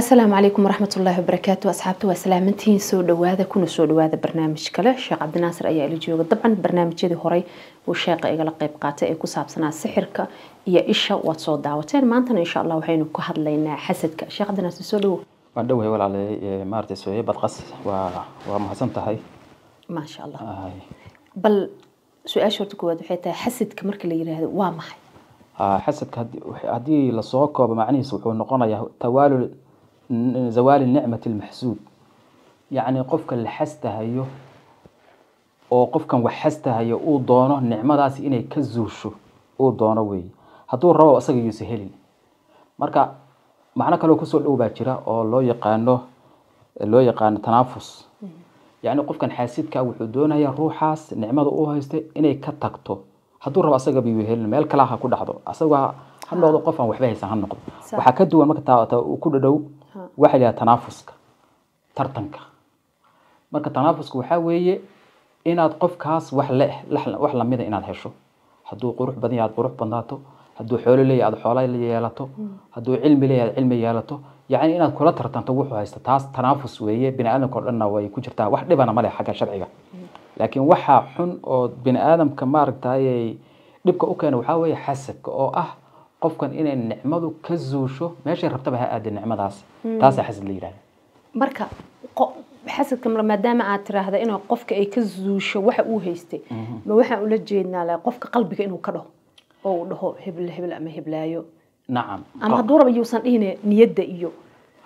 asalaamu calaykum waraxmat ullaahi wabarakaatu asxaabta waa salaamantihiin soo dhawaada kuna soo dhawaada barnaamij kale. Sheekh cabdinaasir ayaa ila jooga. Dabcan barnaamijyadii horey uu sheeqa igala qeyb qaatay ee ku saabsanaa sixirka iyo isha waad soo daawateen. Maantana insha allah waxaynu ka hadlaynaa xasadka. Sheekh cabdinaasir soo dhawo waan dhowahay walaale maaragtay sooye badqas. Waa waa mahadsan tahay? Maasha allah bal su'aasha horta koowaad waxay tahay xasadka marka la yiraahdo waa maxay? Ah, xasadka haddii- la soo koobo macnihiisa wuxuu noqonayaa tawaalu n- zawaali nicmati lmaxsuud yacni qofka la xastahayo oo qofkan wax xastahayo uu doono nicmadaasi inay ka zuusho uu doono weeye hadduu rabo isaga yuusa helin marka macno kaloo ku soo dhow baa jira oo loo yaqaano loo yaqaano tanaafus yacni qofkan xaasidka wuxuu doonayaa ruuxaas nicmada u haystay inay ka tagto hadduu rabo asagaba yuu helin meel kale ha ku dhacdo asaga ha noqdo qof aan waxba haysan ha noqdo waxaa ka duwan marka ku dhadhow Ha. Waxaa la yidhaha tanaafuska tartanka. Marka tanaafuska waxaa weeye inaad qofkaas wax le wax lamida inaad hesho. Hadduu qurux badan yahay aad qurux badnaato. Hadduu xoolo leeyahay aad xoola yeelato. Hadduu cilmi leeyahay aad cilmi yeelato. Yacni inaad kula tartanto wuxuu haysta. Taas tanaafus weeye bini aadamka oo dhanna way ku jirtaa. Wax dhibana ma xagga sharciga. Laakiin waxaa xun oo bini aadamka maaragtay dhibka u keena waxaa weeye xasadka oo ah qofkan inay nicmadu ka zuusho meeshay rabtaba ha aadin nicmadaas. Taasaa xasad la yidhahda. Marka xasadka maadaama aad tiraahda inuu qofka ay ka zuusho waxa uu haystay ma waxaan ula jeednaa la qofka qalbiga inuu ka dhaho oo uu dhaho hebel hebel ama heblaayo? Nacam. Ama hadduu raba yuusan dhihine niyadda iyo?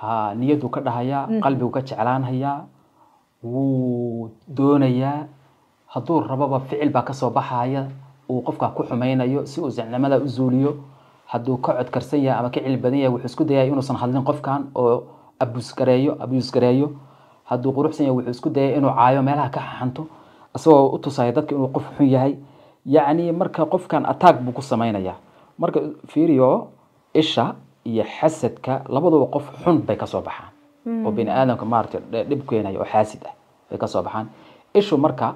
Ha niyaduu ka dhahayaa qalbigu ka jeclaanhayaa wuu doonayaa. Hadduu rababa ficil baa ka soo baxaya uu qofkaa ku xumaynayo si uu nicmada u zuuliyo hadduu ka codkarsan yahay ama ka cilmi badan yahay wuxuu isku dayaya inuusan hadlin qofkan oo abusgareeyo abusgareeyo hadduu quruxsan yahay wuxuu isku dayaya inuu caayo meelaha ka xaxanto isagoo u tusaya dadka inuu qof xun yahay. Yacni marka qofkan attack buu ku samaynayaa marka fiiriyo isha iyo xasadka labaduba qof xun bay ka soo baxaan. Oo bini aadamka maaragtay dhib keenaya oo xaasid ah bay ka soo baxaan. Ishu marka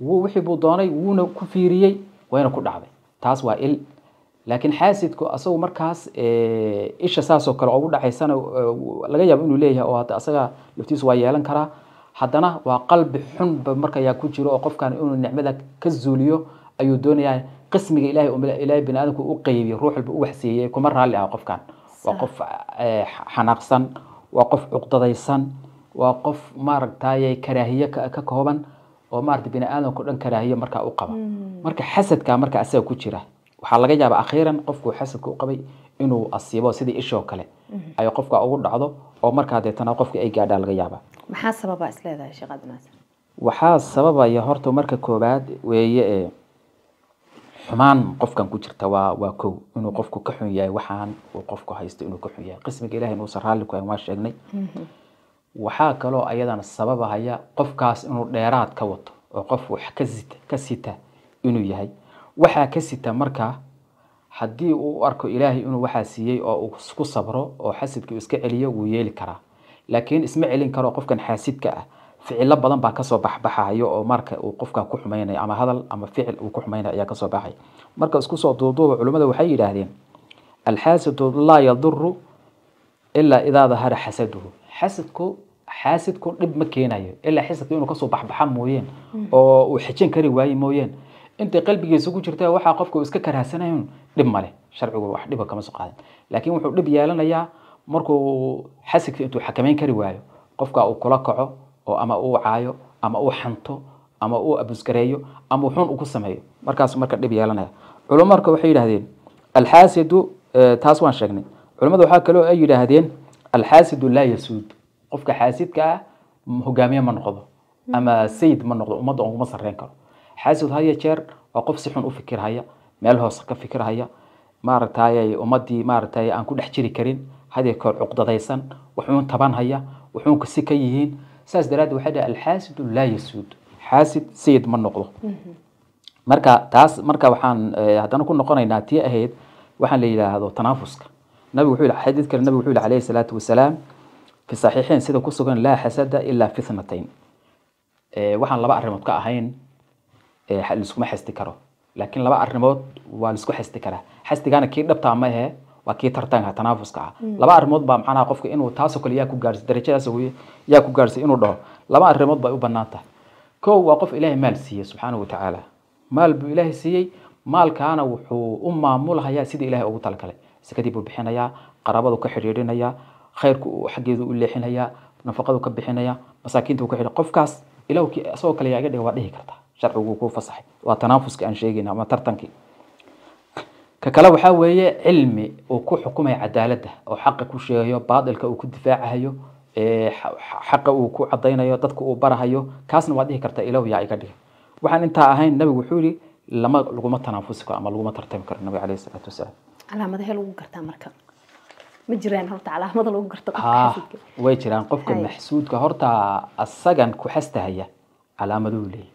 wixii buu doonay wuuna ku fiiriyey wayna ku dhacday. Taas waa il laakiin xaasidku asagu markaas eh, isha saasoo kale ugu dhacaysana eh, laga yaabo inuu leeyahay oo hata asaga laftiisu waa yeelan karaa. Haddana waa qalbi xunba markayaa ku jiro oo qofkan inuu nicmada ka zuuliyo ayuu doonayaa qismiga ilaahay bini aadamku u qeybiyo ruux walba u waxsiiyey kuma raalli ah qofkan waa qof eh, xanaaqsan waa qof cuqdadaysan waa qof maaragtay karaahiye ka kooban oo maarata bini aadamka o dhan karaahiye markaa u qaba marka xasadka marka asaga ku jira waxaa laga yaabaa akhiiran qofku xasadka u qabay inuu asiibo sidii ishoo kale. Ay qofka ugu dhacdo oo markaa deetana qofka ay gaadhaa laga yaabaa. Maxaa sababa is leedahay sheekh cabdinaasir waxaa sababaya horta marka koobaad weeye ee xumaan qofkan ku jirta waa waa kow. Inuu qofku ka xun yahay waxaan uu qofku haysto inuu ka xun yahay. Qismiga ilahi inuusan raalli ku hayn waa sheegnay. Waxaa kaloo ayadana sababahaya qofkaas inuu dheeraad ka wato oo qof wax ka sita ka sita inuu yahay waxaa ka sita markaa haddii uu u arko ilaahay inuu waxaa siiyey oo uu ku sabro oo xasidkii uu iska celiyo wuu yeeli karaa. Laakiin isma celin karo qofkan xaasidka ah ficilo badan baa ka soo baxbaxayo oo marka uu qofkan ku xumaynayo ama hadal ama ficil uu ku xumaynayo ayaa ka soo baxay. Marka isku soo duuduuba culimmada waxay yidhaahdeen alxaasidu laa yaduru ilaa idaa dahara xasaduhu. Xasadku xaasidku dhib ma keenayo ilaa xasadku inuu ka soo baxbaxa mooyeen oo uu xijin kari waaye mooyeen intay qalbigiisa ku jirta waxaa qofka uu iska karahsanayn dhib male sharcigu wax dhiba kama soo qaadan. Laakiin wuxuu dhib yeelanayaa markuu xasadka intuu xakameyn kari waayo. Qofka uu kula kaco oo ama uu caayo ama uu xanto ama uu abusgareeyo ama xun uu ku sameeyo markaas marka dhib yeelanaya. Culimo waxay yidhaahdeen alxaasidu eh, taas waan sheegnay. Culimada waxaa kaloo ay yidhaahdeen alxaasidu laa yasuud. Qofka xaasidka ah hogaamiye ma noqdo ama sayid ma noqdo ummadda uguma sarreyn karo xaasid haya jeer waa qof si xun u fikirhaya meel hoose ka fikirhaya maaragtay ummadii maaragtay aan ku dhex jiri karin haddii koor cuqdadaysan wuxuun tabanhaya wuxuun kasi ka yihiin saas daraaddeed waxay dhahay alxaasidu laa yasuud xaasid sayid ma noqdo marka taas marka waxaan haddana ku noqonaynaa tii ahayd waxaan la yidhaahdo tanaafuska nabigu wuxuu xadiid kale nabigu wuxuu yihi calayhi salaatu wasalaam fi saxiixayn sida ku sugan laa xasada ilaa fi thnatayn Eh, waxaan laba arrimood ka ahayn laiskuma xasti karo. Laakiin laba arrimood waa la isku xasti karaa xastigana kii dhabtaa ma ahe waa kii tartanka tanaafuska ah. Laba arrimood baa macnaha qofka inuu taasoo kale yaa ku gaarsi darajadaas yaa ku gaarsi inuu dhaho. Laba arrimood bay u bannaan tahay. Kow waa qof ilaahay maal siiyey subxaanahu watacaala maal buu ilaahay siiyey maalkaana wuxuu u maamulhayaa sidii ilaahay ugu talagalay. Sakadii buu bixinayaa qaraabadu ka xidhiidhinayaa khayrku uu xaggeedu u leexinayaa nafaqadu ka bixinayaa masaakiinta uu ka xidhi qofkaas ilowkii isagoo kale yaa iga dhiga waa dhihi kartaa sharcigu ku fasaxay. Waa tanaafuska aan sheegayna ama tartankii. Ka kale waxaa weeye cilmi uu ku xukumaya cadaaladda oo xaqa ku sheegayo baadilka uu ku difaacahayo xaqa uu ku cadaynayo dadka uu barahayo kaasna waad dhihi kartaa ilow yaa iga dhiga waxaan intaa ahayn nabigu wuxuu yihi lama laguma tanaafusi karo ama laguma tartami karo nabiga caleyhi salaatu wasalaam. Calaamadahee lagu gartaa marka? Ma jiraan horta calaamada lagu garto way jiraan. Qofka maxsuudka horta asagan ku xastahaya calaamaduu leeyahy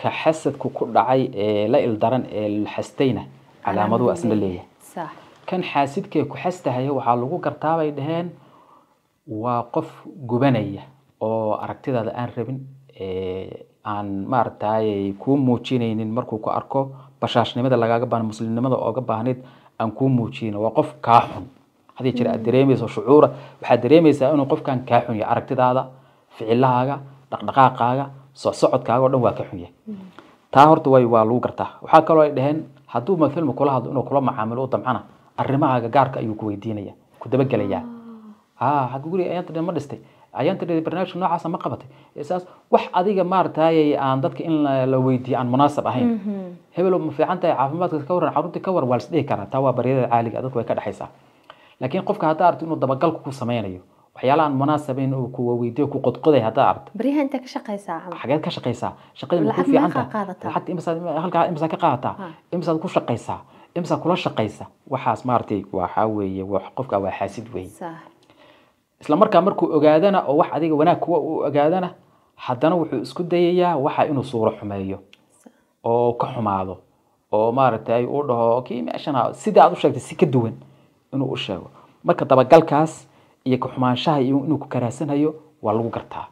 ka xasadku ku dhacay ee la ildaran ee la xastayna calaamaduu asna leeyahay. Kan xaasidkee ku xastahaya waxaa lagu gartaa bay dhaheen waa qof gubanaya oo aragtidaada aan rabin aan maaragtay kuu muujinaynin markuu ku arko bashaashnimada lagaaga baahan muslimnimada ooga baahnayd aan kuu muujinin waa qof kaa xun. Hadii jira aad dareemayso shucuura waxaad dareemaysaa inuu qofkan kaa xun yahay aragtidaada ficilahaaga dhaqdhaqaaqaaga socsocodkaaga oo dhan waa ka xun yahay. Taa horta way waa lagu gartaa. Waxaa kaloo ay dhaheen hadduu mafilma kula hadlo inuu kula macaamilo u damcana arrimahaaga gaarka ayuu ku weydiinaya ku dabagelayaa. Ha xagga guriga ayaanta dhan ma dhistay. Ayaanta dhan barnaamijka noocaasa ma qabatay. Saas wax adiga maaragtay aan dadka in la la weydiiyo aan munaasab ahayn. Hebel ma fiican tahay caafimaadka ka waran carruurta ka war waa lasdhihi karaa. Taa waa baryada caaliga dadku way ka dhexaysaa laakiin qofka haddaa aragto inuu dabagalku ku sameynayo waxyaala aan munaasabayn uu ku weydiiyo ku qodqoday haddaa aragto baryaha inta ka shaqaysaa xageed ka shaqaysaa shaqada ma ku fiican tahay. halkaa imisaad ka qaadataa? Ha. imisaad ku shaqaysaa imisaad kula shaqaysa waxaas maaragtay waxaa weeye qofka waa xaasid weeye. Isla markaa markuu ogaadana oo wax adiga wanaag kuwa uu ogaadana haddana wuxuu isku dayayaa waxa inuu suuro xumeeyo. Oo ka xumaado. Oo maaragtay uu dhaho kii meeshana sidii aad u sheegtay si ka duwan inuu u sheego. Marka dabagalkaas iyo ka xumaanshaha iyo inuu ku karaasanayo waa lagu gartaa.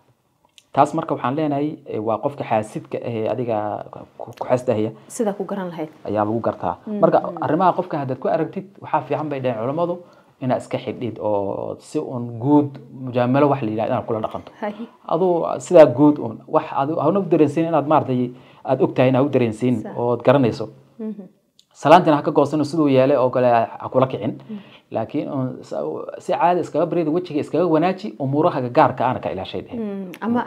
Taas marka waxaan leenahay waa qofka xaasidka ahee adiga ku ku xasdahaya sidaa ku garan lahayd. ayaa lagu gartaa. Marka arrimaha qofka haddaad ku aragtid waxaa fiican bay dhaheen culammadu inaad iska xidhid oo si un guud mujaamalo wax la yidhahdo inaad kula dhaqanto. Aduu sidaa guud un wax hana u dareensiin inaad maaragtay aada ogtahay inaad u dareensiin ood garanayso salaantina ha ka goosano siduu yeelay oo kale ha kula kicin. Laakiin un sa- si caadi iskaga bareeda wejiga iskaga wanaaji umuurahaga gaarka aana ka ilaashay dhehen Mm, ama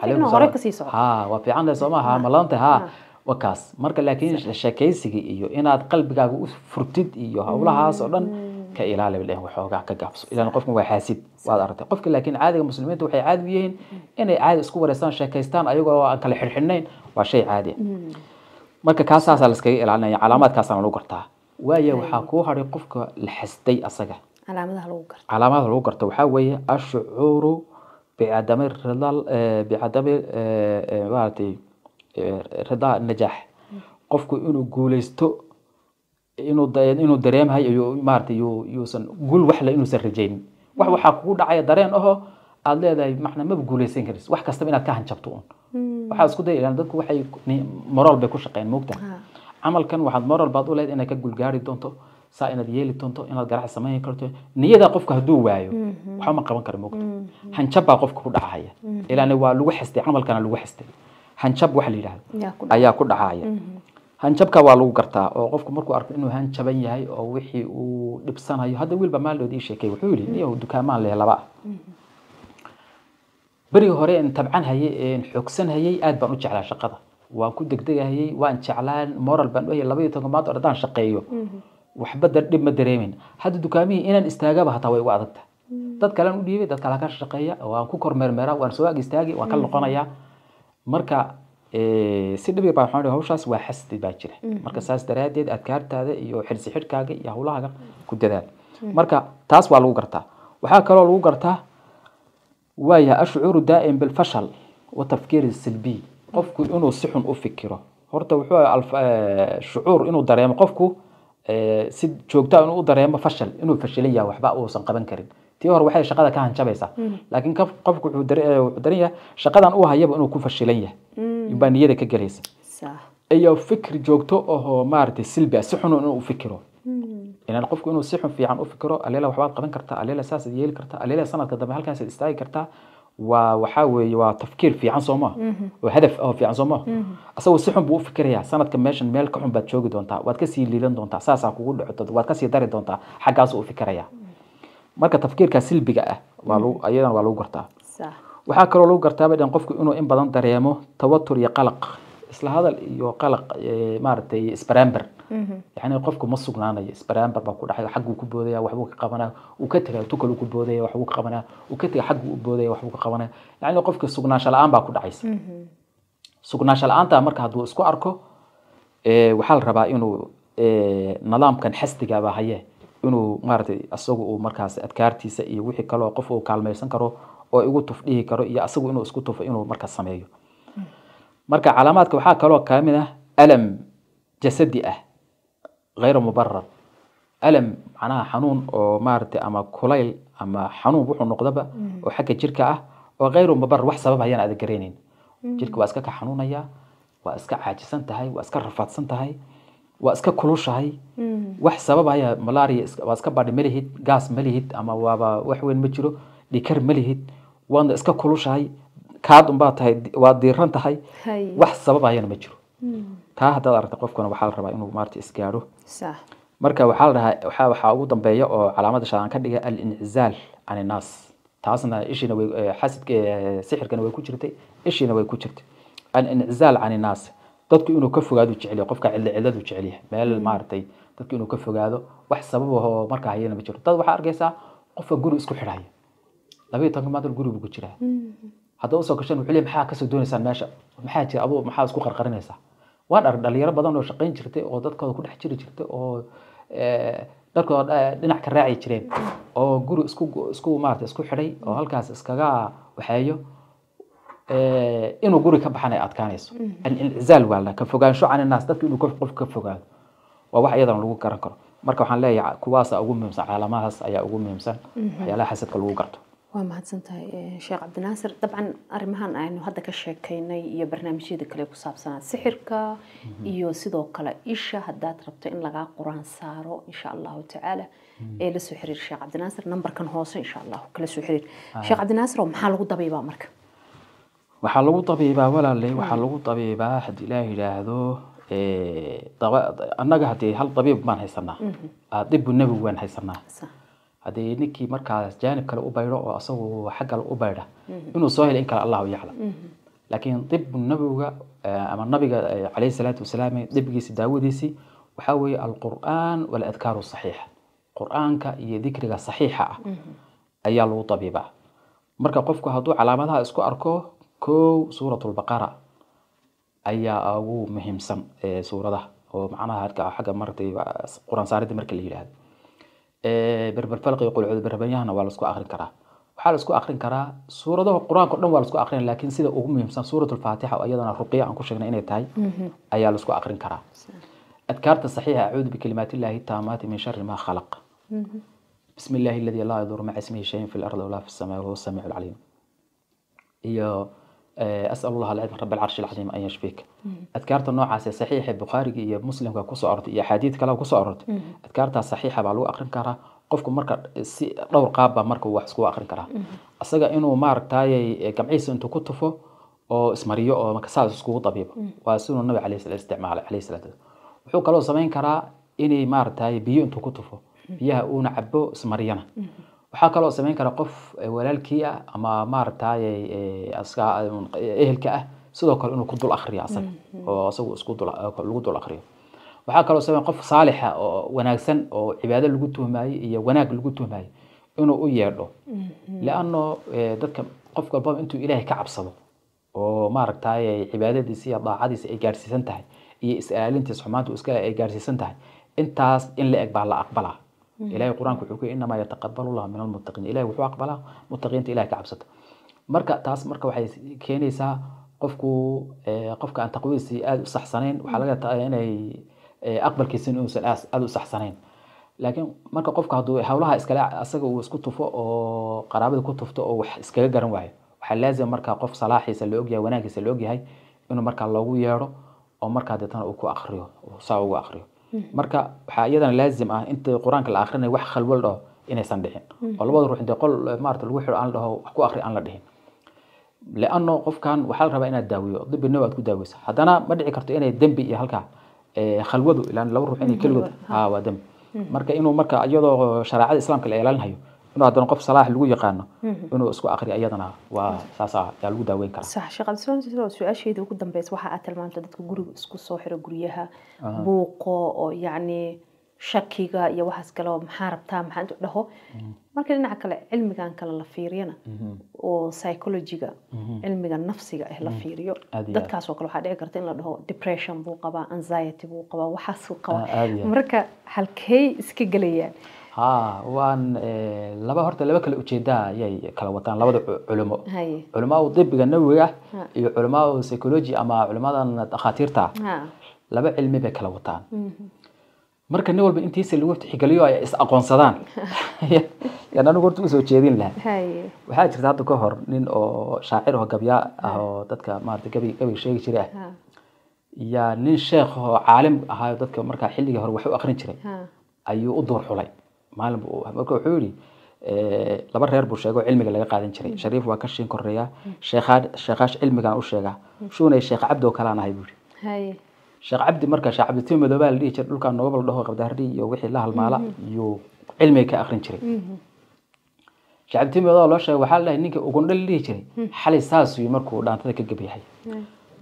calaykum waraxmatullahi hore ka sii soco ha waa fiican tahay soo maaha malanta ha. Waa kaas marka laakiin sheekaysiga iyo inaad qalbigaaga u furtid iyo howlahaas oo dhan ka ilaali dhehen waxoogaa ka gaabso ilaan qofkan waa xaasid waad aragtay. Qofka laakiin caadiga muslimiinta waxay caadi u yihiin inay caadi isku wareystaan sheekaystaan ayagoo aan kala xidhxidhnayn waa shay caadi. Ah marka kaasaasaa laskaga ilaalinaya calaamaadkaasaana lagu gartaa. Waayo waxaa kuu hadhay qofka la xasday asaga. Calaamadaha lagu garto. Waxaa weeye ashucuuru bicadami eh, bicadami eh, eh, maaragtay eh, ridaa najaax. Qofku inuu guuleysto inuu da- inuu dareemahay yuu- yuusan guul waxle inuusan rajaynin wax waxaa kugu dhacaya dareen aho aad leedahay macna maba guuleysan karis. Wax kastaba inaad ka hanjabto un waxaad isku daya dadku waxay moral bay ku shaqeyn moogta camalkan waxaad moral baad u leed inaad ka gulgaari doonto saa inaad yeeli doonto inaad ganacsi samayn karto niyada qofka hadduu waayo waxba ma qaban karo moogta hanjab baa qofka ku dhacaya. Ilaana waa lagu xistay camalkana lagu xistay. Hanjab waxa la yidhahdo ayaa ku dhacaya. hanjabka waa lagu gartaa oo qofku markuu arko inuu hanjaban yahay oo wixii uu dhibsanayo hadda wiilba maaldood ii sheekay wuxuu yidhi niyow dukaamaan leh laba. Ah berigi hore en tabcan xoogsan aad baan u jeclaa shaqada. Waan ku degdegahayay waan jeclaan moral baan dhahayay laba iyo toban maad haddaan shaqeeyo. Waxba dar- dhib ma dareemin. Hadda dukaamihii inaan istaagaba hataa way ugu adag tahay dad kalean u dhiibay dad kale ka shaqeeya waan ku kormeermeeraa waan soo ag istaagi waan ka noqonayaa marka eh, si dhib yar baa waxaan hawshaas waa xasdi baa jira. Marka saas daraaddeed adkaartaada iyo xirsi xidhkaaga iyo hawlahaaga ku dadaal. Marka taas waa lagu gartaa. Waxaa kaloo lagu gartaa waaya ashcuuru daa'im bilfashal wa tafkiiri silbiy qofku inuu si xun u fikiro. Horta wuxuu alf- eh, shucuur inuu dareemo qofku eh, si joogta inuu u dareemo fashal inuu fashilan yahay waxba uusan qaban karin. Tii hore waxay shaqada ka hanjabaysaa. Laakiin qof- qofku wuxuu dare- eh, daran yahay shaqadan uu hayaba inuu ku fashilan yahay baa niyada ka gelaysa iyo fikri joogto ahoo maaragtay silbi ah si xun inuu u fikiro ilan qofku inuu si xun fiican u fikiro aleela waxbaad qaban kartaa aleela saasaad yeeli kartaa aleela sanadka dambe halkaasaad istaagi kartaa waa waxaa weeye waa tafkiir fiican soo maha oo hadaf oo fiican soo maha asagoo si xun buu u fikirayaa sanadka meeshan meel ka xun baad joogi doontaa waad ka sii liilan doontaa saasaa kugu dhici waad ka sii dari doontaa xaggaasuu u fikirayaa. Marka tafkiirka silbiga ah waa lagu ayadana waa lagu gartaa. Waxaa kaloo lagu gartaa bay dhaheen qofku inuu in badan dareemo tawatur iyo qalaq isla hadal iyo qalaq maaragtay isbaraamber yani qofku ma sugnaanayo isbaraamber baa ku dhacay xagguu ku boodaya waxbuu ka qabanaya uu ka tegaya tukal ku boodaya waxbuu ka qabanaya uu ka tegaya xagguu u boodaya waxbuu ka qabanaya yani qofka sugnaansho la'aan baa ku dhacaysa. Sugnaansho la'aanta marka hadduu isku arko waxaa la rabaa inuu nidaamkan xasdigaaba haye inuu maaragtay asagu uu markaas adkaartiisa iyo wixii kaloo qof uu kaalmaysan karo oo igu tuf dhihi karo iyo asagu inuu isku tufo inuu markaas sameeyo marka calaamaadka waxaa kaloo kaa ah alam jasadi ah hayra mubarad alam macnaha xanuun oo maaragtay ama kulayl ama xanuun wuxuu noqdaba mm. oo xagga jirka ah oo hayru mubarad wax sabab hayaan aada garaynayn mm. jirka waa iska ka xanuunayaa waa iska caajisan tahay waa iska rafaadsan tahay waa iska kulushahay. Mm. Wax sabab haya malaria waa iska badhi ma gaas ma ama waaba wax weyn ma jiro dhikar ma lihid iska kulushahay kaad unbaa tahay waa diiran tahay hay. wax sabab hayana ma jiro. Taa haddaad aragta qofkana waxaa la rabaa inuu maarata isgaadho. Marka waxaa la dhahaa waxaa waxaa ugu dambeeya oo calaamada shayaan ka dhiga alincizaal can innaas taasna ishiina way eh, xasidka eh, sixirkana way ku jirtay ishiina way ku jirtay. Alincizaal can innaas dadku inuu ka fogaado jecel yahay qofka cidlo cidladu meel maaragtay dadku inuu ka fogaado wax sabab ahoo markaa hayana ma jiro. Dad waxaa arkaysaa qofka guri isku xidhaya. Labayo tobanka maanta guri buu ku jiraa hadda u soo gashan wuxuu leeyahay maxaa ka soo doonaysaan meesha? Maxaa jira? Aduu maxaa isku qarqarinaysaa? Waan arag dhalinyaro badan oo shaqayn jirtay oo dadkooda ku dhex jiri jirtay oo eh, dharkooda eh, dhinac ka raaci jireen oo guri isku isku maarata isku xidhay oo halkaas iskaga waxeeyo eh, inuu guri ka baxan ay adkaanayso. Alincizaal waa la ka fogaansho can innaas dadka inuu qof ka fogaado. Waa wax iyadana lagu garan karo. Marka waxaan leeyahay kuwaasa ugu muhiimsan calaamadahaas ayaa ugu muhiimsan. Waxyaalaha xasadka lagu garto eh, cabdinaasir dabcan arrimahan aynu hadda ka sheekaynay iyo barnaamijyada kale ku saabsanaa sixirka iyo sidoo kale isha haddaad rabto in lagaa quraan saaro insha allahu tacaala ee la soo xiriir sheekh cabdinaasir nambarkan hoose insha allahu kala soo xiriir sheekh cabdinaasir oo maxaa lagu dabaybaa marka waxaa lagu dabiibaa walaale waxaa lagu dabiibaa haddii ilaah yidhaahdo eh, daba- annaga haddii hal dabiib baan haysanaa Ah, dibu nebigu waan haysanaa Sa- haddii ninkii markaas jaanib kale u baydho oo asagu xag kale u baydha inuu soo helo in kale allahu yaclam. Laakiin dibu nabiga eh, ama nabiga eh, calayhi salaatu wasalaam dibigiisi daawadiisii waxaa weeye alqur'aan waladkaaru saxiixa. Qur'aanka iyo dikriga saxiixa ah ayaa lagu dabiibaa. Marka qofku hadduu calaamadaha isku arko kow suuratulbaqara ayaa ugu muhiimsan ee suuradaha. Oo macnaha xagga maratay quraan saaridda marka la yidhaahdo berberfalqiga qulcooda berberyahana waa la isku akrin karaa. Waxaa la isku akrin karaa suuradaha qur'aanka o dhan waa la isku akrin laakiin sida ugu muhiimsan suuratulfaatixa oo iyadana ruqiya aan ku sheegnay inay tahay mhm. ayaa la isku akrin karaa. Adkaarta saxiixa acuudu bikalimaatillaahi taamaati min shari maa khalaq. Mhm. Bismi illaahi aladi laa yaduru maca ismihi shayin fi lardi walaa fi samaa wahuwa samiicu alcaliim iyo asal allah alcim rab alcarshi alcadiim an yashfik adkaarta noocaas saxiixa bukhaariga iyo muslimka ku soo ortay iyo axaadiid kale ku soo orortay adkaartaas saxiixa baa lagu akrin karaa. Qofku marka si dhowr qaab baa marka wax iskugu akrin karaa. Asaga inuu maaragtay gamciisa intuu ku tufo oo ismariyo oo marka saas iskugu dabiibo. Waa siduu nabi calayhi salaam isticmaalay calayhi salaatu wuxuu kaloo samayn karaa inay maaragtay biyo intuu ku tufo. Biyaha uuna cabo ismariyana waxaa kaloo samayn kara qof eh, walaalkii ah ama maaragtay eh, eh, ehelka ah. Sidoo kale inuu ku dul akriyo asaga oo asagu isku lagu dul akriyo waxaa kaloo samayn qof saalixa oo wanaagsan oo cibaado lagu tuhmayo iyo wanaag lagu tuhmayo inuu u yeedho. Leano eh, dadka qof walbaba intuu ilaahay ka cabsado oo maaragtay cibaadadiisa iyo daacadiisa ay gaarsiisan tahay iyo is-ilaalintiisa xumaanta iska ay gaarsiisan tahay intaas in la eg baa la aqbalaa ilahay qur'aanku wuxuu ku yidhi inamaa yataqabalu llahu min almuttaqiin ilahay wuxuu aqbalaa muttaqiinta ilahay ka cabsata. Marka taas marka waxay keenaysaa qofku eh, qofka aan taqwadiisi aada u saxsanayn waxaa laga yaabaa inay eh, aqbalkiisa inuusan aada u saxsanayn. Laakiin marka qofka hadduu hawlaha iskale asaga uu isku tufo oo qaraabada ku tufto oo wax iskaga garan waayo waxaa laazima marka qof salaaxiisa la ogyahay wanaagiisa la ogyahay inuu markaa loogu yeedho oo markaa deetana uu ku akriyo saa ugu akriyo marka waxaa iyadana laazim ah inta qur'aanka la akhrinayo wax khalwo la dhaho inaysan dhicin. Oo labada ruux intay qol maarata lagu xidho aan dhaho wax ku akhri aan la dhihin. Leano qofkan waxaa la rabaa inaad daawiyo dibi naw aad ku daaweysa haddana ma dhici karto inay dembi iyo halkaa eh, khalwadu ilaan laba ruux inay keligood ha. waa dembi marka inuu marka iyadoo shareecada islaamka la ilaalinayo inuu haddana qof salaax lagu yaqaano inuu isku akriyo iyadana waa saasa yaa lagu daaweyn karaa sax sheekh cabdisalaam sidoo su-aasheeda ugu dambeysa waxa aad tilmaamta dadka guriga isku soo xiro guryaha buuqo oo yacni shakiga iyo waxaas kale oo maxaa rabtaa maxaa intu dhaho marka dhinaca kale cilmigan kale la fiiriyana oo psychologiga cilmiga nafsiga ah la fiiriyo Aad iyo aad. dadkaas oo kale waxaa dhici karta in la dhaho depression buu qabaa anxiety buu qabaa waxaasuu qabaa Ah, aad iyo aad. marka halkey iska gelayaan ha waan eh, laba horta laba kale u jeedaa ayay kala wataan labada cu- culimo. Haye culimaada dibiga nawiga iyo culimaada psychology ama culimadan dhakhaatiirta ha. laba cilmi bay kala wataan. Marka nin walba intiisa lagu tixgeliyo ay is aqoonsadaan. Yaan anigu horta u soo jeedin haye waxaa jirta hadda ka hor nin oo shaacir oo gabyaa ah oo dadka maarata gabi gabiga sheegi jiray ah yaa nin sheekh oo caalim ahaayo dadka markaa xilligii hore wax u akrin jiray. Ayuu u duur xulay maalin buu marka wuxuu yidhi eh, laba reer buu sheegay oo cilmiga laga qaadan jiray. Shariif waa ka shiin koreeya. Sheekhaa sheekaash cilmigan u sheegaa shuunay sheekh cabdi oo kale aan ahay buu yidhi. Sheekh cabdi marka sheekh cabdi madoobaa la dhihi jiray dhulkaa noobal dhaho qabdaardhi iyo wixii la halmaala iyuu cilmiga ka akrin jiray. Sheekh cabdi madoobaa loo sheegay waxaa la dhahay ninka ugundhe la dhihi jiray xalay saas yii markuu dhaantada ka gebyahay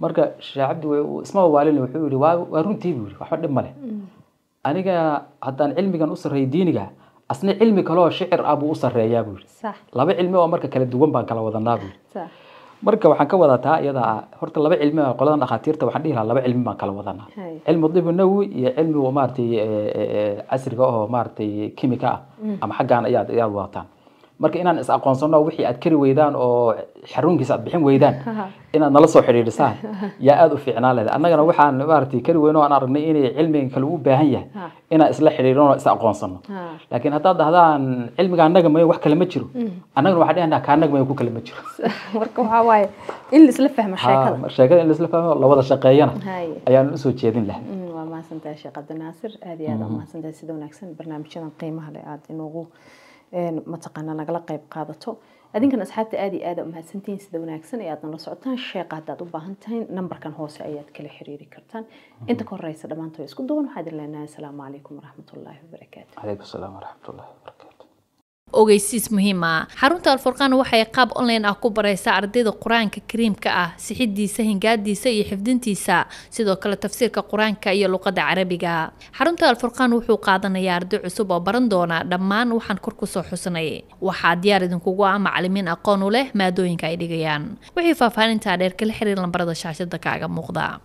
marka sheekh cabdi wuu isma waalin wuxuu yidhi waa runtii buu yidhi waxba dhib male aniga haddaan cilmigan u sarreeyo diiniga asna cilmi kaleoo shicir ah buu u sarreeyaa buu yidhi. Laba cilmi oo marka kala duwan baan kala wadanaa buu yidhi. Marka waxaan ka wadataa iyada ah horta laba cilmi qoladan dhakhaatiirta waxaan dhihi lahaa laba cilmi baan kala wadanaa. Cilmu dibi nawi iyo cilmigu maaragtay eh, eh, eh, casriga oo maaragtay kimika ah ama xaggaan ayaad ayaad wadataan marka inaan is aqoonsano wixii aad kari weydaan oo xarunkiisa aad bixin weydaan inaad nala soo xidhiidhisaan yaa aada u fiicnaa leeda annagana waxaan maaragtay kari weyno aan aragnay inay cilmigan kale u baahan yahay Ha. inaan isla xidhiidhano is aqoonsano. Laakiin haddaad dhahdaan cilmiga annaga mayo wax kale ma jiro. Annagana waxaan dhahnaa ka annaga mayo ku kale ma jiro. Marka waxaa waaye in la isla fahmo sheekada. sheekada in laisla fahmo la wada shaqeeyana. Ayaan u soo jeedin lahaa. Mm, waa mahadsantahay sheekh cabdinaasir aad iyo aad aa umahadsantahay sida wanaagsan. Barnaamijyadan qiimaha leh aad inoogu إيه، متقن أنا قلق قيب قاضته أدين كان أصحابت آدي آدم أمها سنتين سدو ناكسن إياد نرى سعطان الشيقة داد وباهنتين نمبر كان هوس عياد كل حريري كرتان. إنت كون رئيس دمان تويس كدون وحيد الله السلام عليكم ورحمة الله وبركاته. عليكم السلام ورحمة الله وبركاته. Ogeysiis muhiim ah. Xarunta alfurqaan waxay qaab online ah ku baraysaa ardayda qur'aanka kariimka ah sixidiisa hingaadiisa iyo xifdintiisa sidoo kale tafsiirka qur'aanka iyo luqada carabiga. Xarunta alfurqaan wuxuu qaadanayaa arday cusub oo baran doona dhammaan waxaan kor ku soo xusnay. Waxaa diyaar idinkugu ah macalimiin aqoon u leh maadooyinka ay dhigayaan. Wixii faahfaahintaa dheer kala xiriir lambarada shaashada kaaga muuqda